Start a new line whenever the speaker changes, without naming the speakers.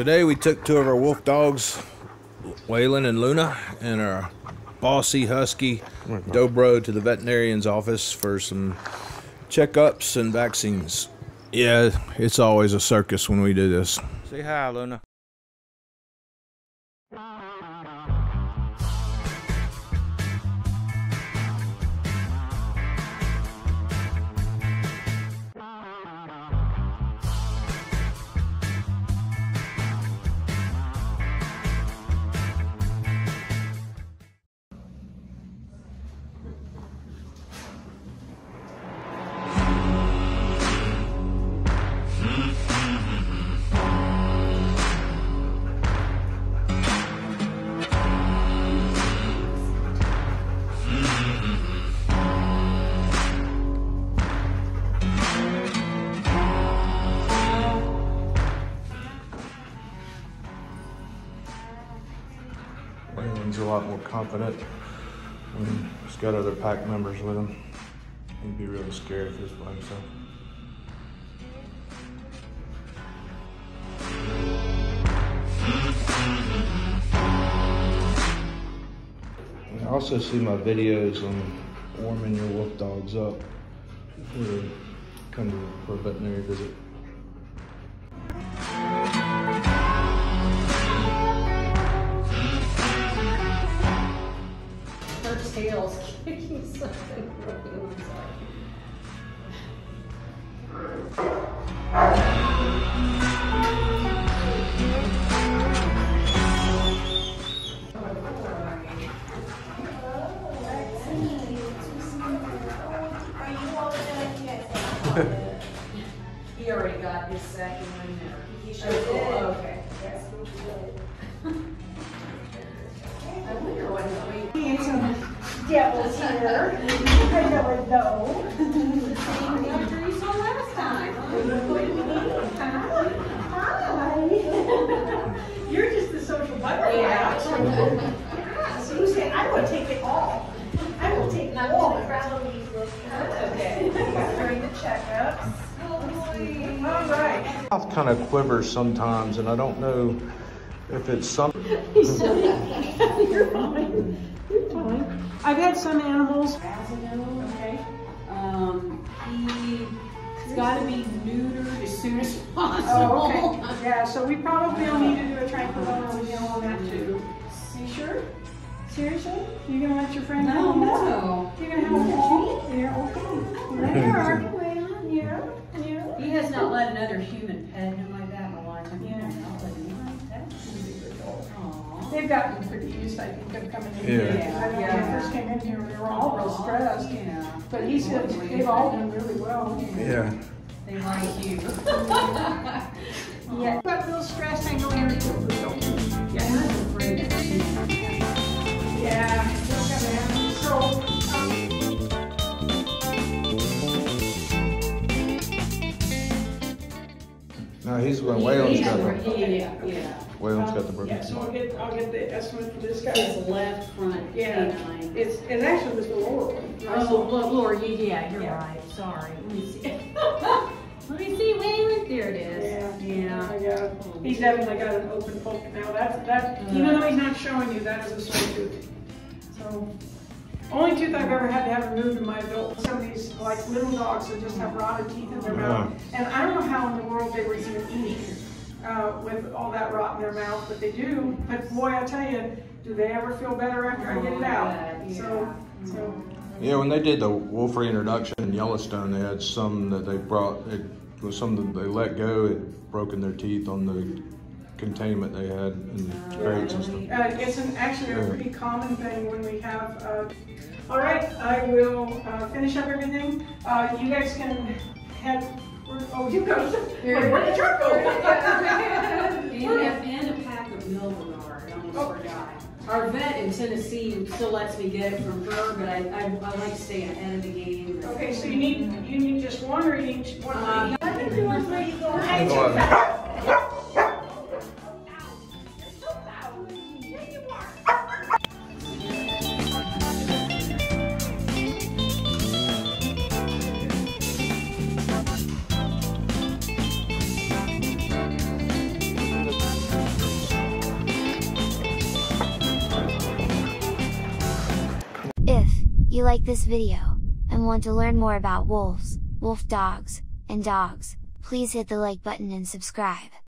Today we took two of our wolf dogs, Waylon and Luna, and our bossy husky mm-hmm. Dobro to the veterinarian's office for some checkups and vaccines. Yeah, it's always a circus when we do this. Say hi, Luna. Waylon's a lot more confident when he's got other pack members with him. He'd be really scared if he was by himself. I also see my videos on warming your wolf dogs up before they come for a veterinary visit.
Her tail's kicking something. He already got his second one there. He should Oh, okay. I wonder what his weight.
Devils here. I never know.
Same after you saw last time.
Hi. You're just the social butterfly. Susan, I will take it all. I will take
Not
all.
to travel these That's okay.
During the checkups. All right.
mouth kind of quivers sometimes, and I don't know if it's some.
You're fine. You're fine. I've had some animals. Okay.
Um, he's gotta be neutered as soon as
Oh,
possible.
okay. Yeah, so we probably will need to do a tranquilizer deal on that too. You sure? Seriously? You're gonna let your friend
No,
have that?
no.
You're gonna have a ball? Yeah, okay. There, yeah, yeah.
He has not let another human pet him like that in a long time.
Yeah. They've gotten pretty used, I think, of coming in
Yeah.
here. I know when
Yeah.
I first came in here, we were all real stressed.
Yeah.
But he said they've all done really well.
Yeah.
They like you.
Yeah. Got a little stressed, I know Eric
No, he's when Waylon's got the
Yeah, yeah.
Waylon's got the broken.
yeah, so I'll get, I'll get the estimate for this guy.
His left front
Yeah,
canine.
it's, it actually was the lower.
Oh, Lo- Laura, you- yeah, you're
Yeah.
right, sorry. Let me see. Let me see, Waylon, there it is.
Yeah,
Yeah.
I got, he's definitely got an open poke now, that's, that, even though he's not showing you, that is a sore tooth. So, only tooth I've ever had to have removed in my adult, some of these, like little dogs that just have rotted teeth in their mouth. And I don't know how in the world they were even eating, uh, with all that rot in their mouth, but they do. But boy, I tell you, do they ever feel better after I get it out?
Oh,
So, so,
Yeah, when they did the wolf reintroduction in Yellowstone, they had some that they brought. It was some that they let go. It broken their teeth on the containment they had in the crates and stuff.
Uh, it's an, actually a pretty common thing when we have, uh, all right, I will, uh, finish up everything. Uh, you guys can head, where- oh, you go, where, where'd the truck go?
And, and a pack of Milbernard, I almost
Oh.
forgot. Our vet in Tennessee still lets me get it from her, but I, I, I like staying ahead of the game.
Okay, so you need, you need just one or each, one
Uh. I think you want me to go
you like this video, and want to learn more about wolves, wolf dogs, and dogs, please hit the like button and subscribe.